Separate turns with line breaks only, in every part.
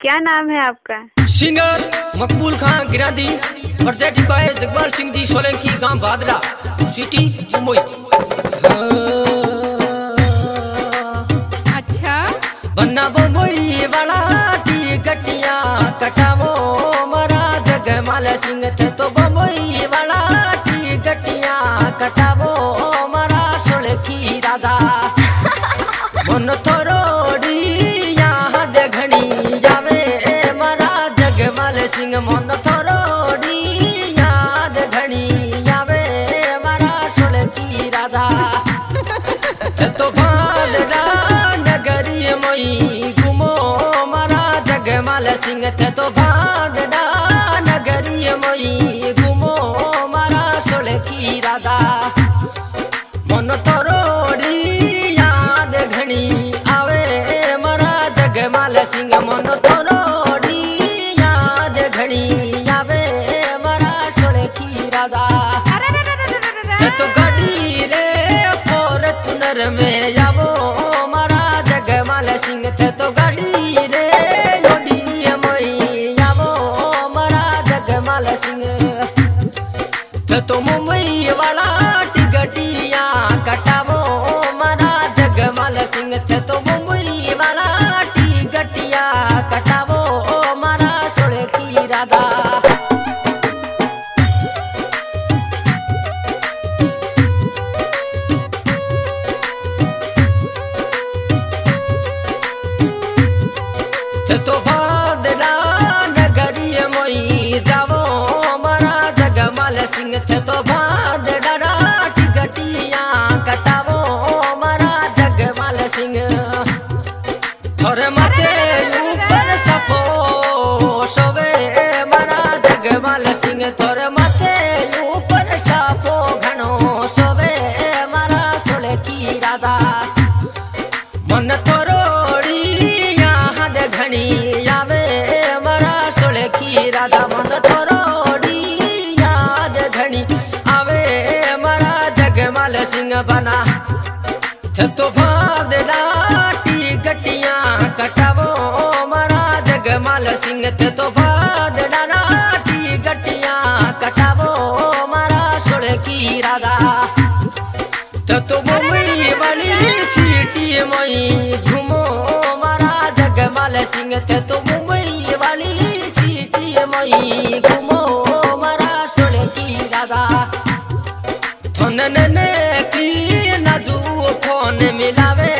क्या नाम है आपका?
सिंगर मकबूल खान गिरादी जगबाल बाय जगपाल सिंह जी सोलंकी गाँव भादरा सिटी मुंबई।
अच्छा।
बन्ना मुंबई वाला टी गटिया कटावो मरा जगमाल सिंह सिंह मन थोरोड़ी याद घड़ी आवे मरा सोलंकी राधा तो भालड़ा नगरी मोई घुमो मरा जगमाल सिंह थे तो भालड़ा नगरी मोई घुमो मरा सोलंकी राधा मन तोरोड़ी याद घणी आवे मरा जगमाल सिंह मन जगमाल सिंह थे तो जगमाल सिंह थे तो बना थे तो भादड़ा टी गटिया कटावो मरा जगमाल सिंह थे तो भादड़ा गटिया कटावो मरा सोले की राधा। मुंबई सीटी मई घूमो मारा जगमाल सिंह थे फ़ोन मिलावे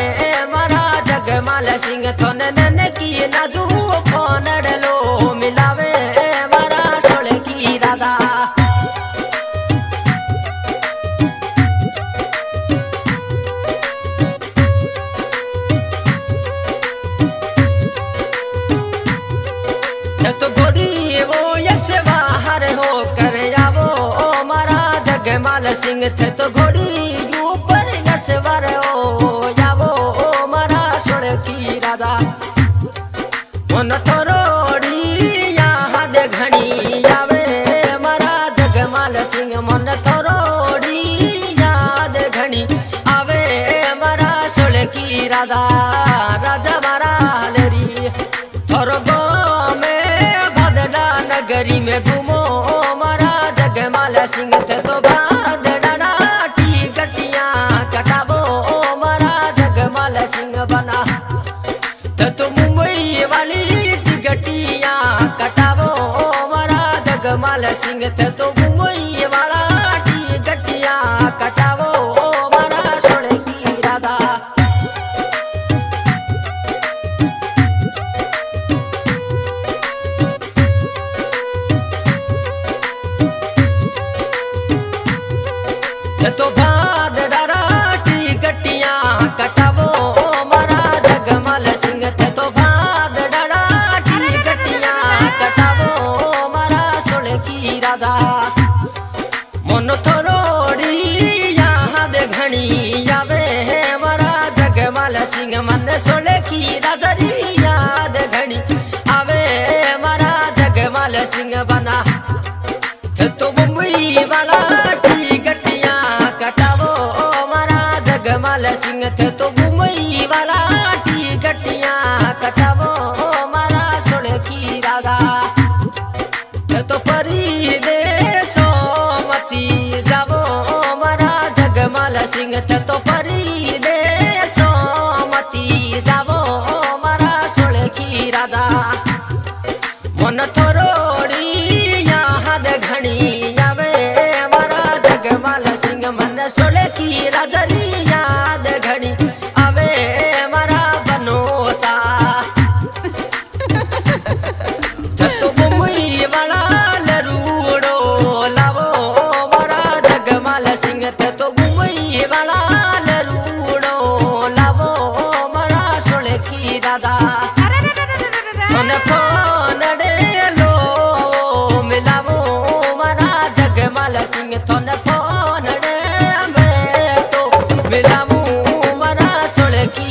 मारा जगमाल सिंह थोनन ने की नाजू फ़ोन डलो मिलावे मारा सोने की राधा। ते गोरी वो यस बाहर हो कर आवो मारा जगमाल सिंह थे तो घोड़ी हो जावो ओ मारा सोलंकी राधा। मन थोरोड़ी यहाँ दे आवे। मारा जगमाल सिंह, मन थोरोड़ी याद घड़ी आवे। मारा सोलंकी राधा, राजा मारा लेरी। थोरो में भदड़ा नगरी में घूमो। मारा जगमाल सिंह तो जगमाल सिंह थे तो मुंबई वाला राधा मन थोरोड़ी यहाँ दे घड़ी आवे मारा जगमाल सिंह मन सोले की राधा याद घड़ी आवे मारा जगमाल सिंह बना। तो मुंबई वाला टी गटिया कटावो मारा। जगमाल सिंह थे सिंगत तो परी दे सोले की राधा। मन तो थोरोड़ी यहाँ आवे मरा जगमाल सिंह मन सोले की राजरी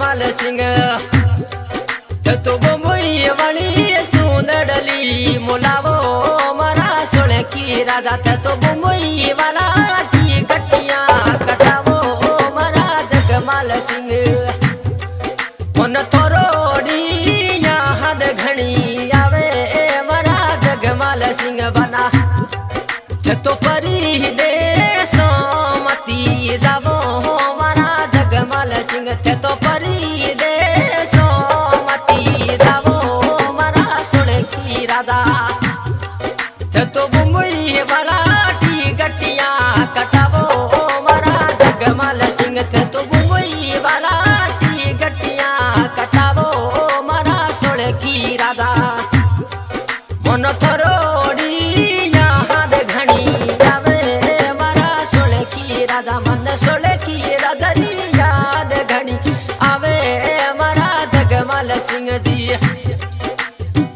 ಮಾಲೆ ಸಿಂಗ ತೊಗೊಮ್ಮುಯಿ ಮಣಿ ಚೂಂದಡಲಿ ಮುಲಾವೋ ಮರ ಸುಳಕಿ ರಾಜ ತೊಗೊಮ್ಮುಯಿ ಮನ ತೀ ಕಟ್ಟಿಯ ಕಟಾವೋ ಮರ ಜಗ ಮಾಲೆ ಸಿಂಗ ಒನ್ನ ತೋರೋಡಿ ಯಾ ಹದ ಘಣಿ ಯಾವೆ ಮರ ಜಗ ಮಾಲೆ ಸಿಂಗ ಬನ तो परी दे सोमती जावो हो मारा जगमल सिंह थे तो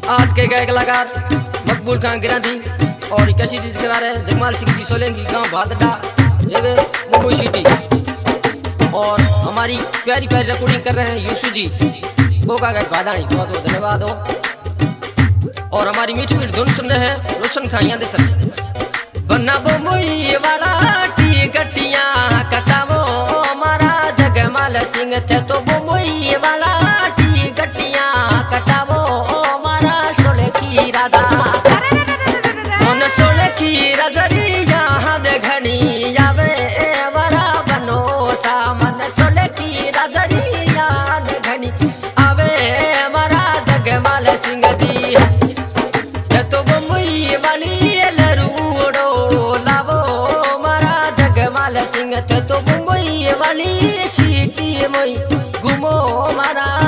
आज के गायक कलाकार मकबूल खान गिराधी, और कैसी चीज़ करा रहे जगमाल सिंह जी सोलेंगी गाँव भादडा। मुंबई सिटी। और हमारी प्यारी प्यारी रिकॉर्डिंग कर रहे हैं यूसु जी। गोगा गायक भादाणी बहुत बहुत धन्यवाद हो। और हमारी मीठी मीठी धुन सुन रहे हैं रोशन खान याद सर बन्ना मुई वाला टी गटिया कटावो मारा जगमाल सिंह थे तो बो मुई वाला टी गटिया कटावो मारा सोले की राधा सोले की रजरी यहाँ दे घनी सिंह तो बुम्बई वाली सीटी मई। घूमो मारा।